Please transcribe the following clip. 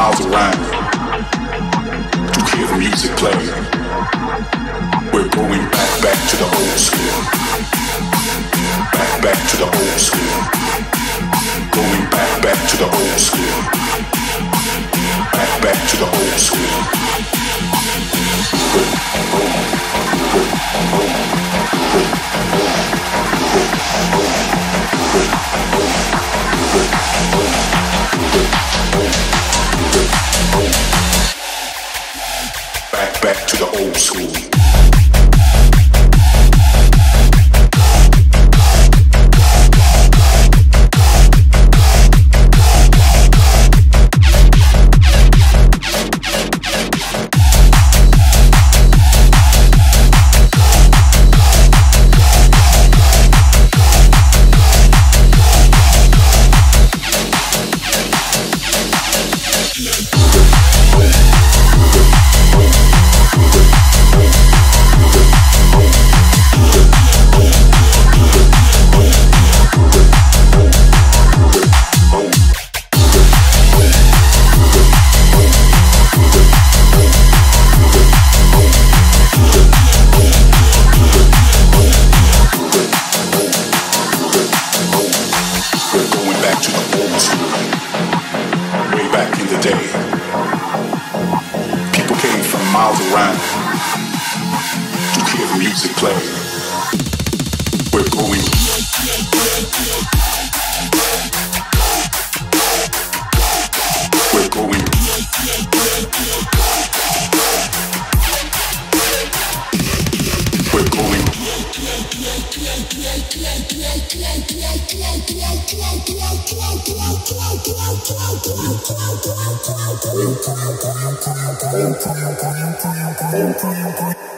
miles around to hear the music play. We're going back, back to the old school. Back, back to the old school. Going back, back to the old school. Back, back to the old school. Good and old. Old school. Music play. We're going. We're going. We're going. Thank you.